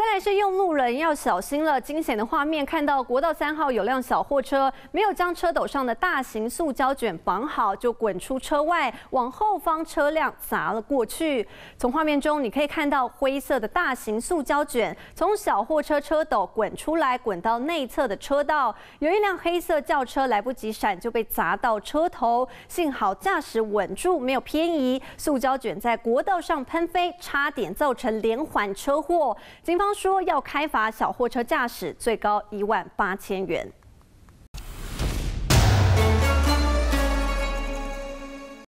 再来是用路人要小心了，惊险的画面看到国道三号有辆小货车没有将车斗上的大型塑胶卷绑好，就滚出车外，往后方车辆砸了过去。从画面中你可以看到灰色的大型塑胶卷从小货车车斗滚出来，滚到内侧的车道，有一辆黑色轿车来不及闪就被砸到车头，幸好驾驶稳住，没有偏移，塑胶卷在国道上喷飞，差点造成连环车祸。警方方说要开罚小货车驾驶，最高一万八千元。